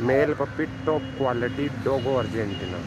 Male puppy top quality Dogo Argentina.